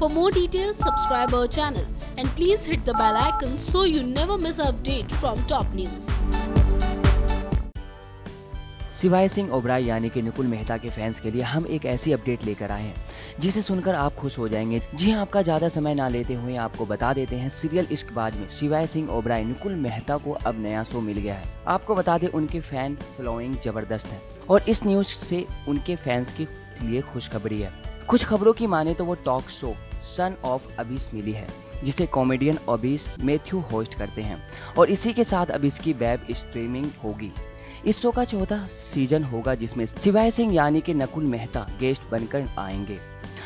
For more details, subscribe our channel and please hit the bell icon so you never miss an update from top news. सिवाय सिंह ओबराय यानी कि निकुल मेहता के fans के लिए हम एक ऐसी अपडेट लेकर आए हैं जिसे सुनकर आप खुश हो जाएँगे। जी हाँ आपका ज़्यादा समय ना लेते हुए आपको बता देते हैं सीरियल इश्कबाज में शिवाय सिंह ओबराय निकुल मेहता को अब नया शो मिल गया है। आपको बता दें उनके फ़ैन फॉलोइंग ज़बरदस्त है और इस न्यूज़ से उनके फैंस के लिए खुशखबरी है। कुछ खबरों की माने तो वो talk show son of Abish मिली है, जिसे कॉमेडियन अबिस मैथ्यू होस्ट करते हैं। और इसी के साथ अब इसकी वेब स्ट्रीमिंग होगी। इस शो का चौथा सीज़न होगा, जिसमें शिवाय सिंह यानी कि नकुल मेहता गेस्ट बनकर आएँगे।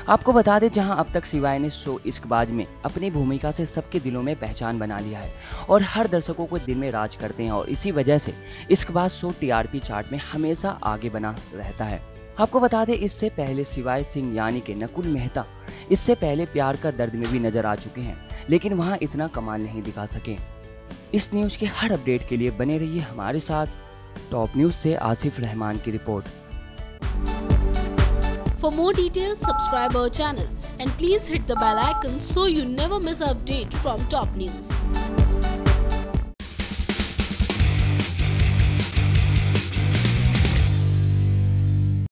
आपको बता दें, जहाँ अब तक शिवाय ने शो इश्कबाज में अपनी भूमिका से सबके दिलों में पहचान बना लिया है और हर दर्शकों को दिल में राज करते हैं और इसी वजह से इश्कबाज शो टीआरपी चार्ट में हमेशा आगे बना रहता है। आपको बता दें इससे पहले शिवाय सिंह यानी के नकुल मेहता इससे पहले प्यार का दर्द में भी नज़र आ चुके हैं लेकिन वहाँ इतना कमाल नहीं दिखा सके। इस न्यूज़ के हर अपडेट के लिए बने रहिए हमारे साथ। टॉप न्यूज़ से आसिफ रहमान की report. More details, subscribe our channel and please hit the bell icon so you never miss an update from top news.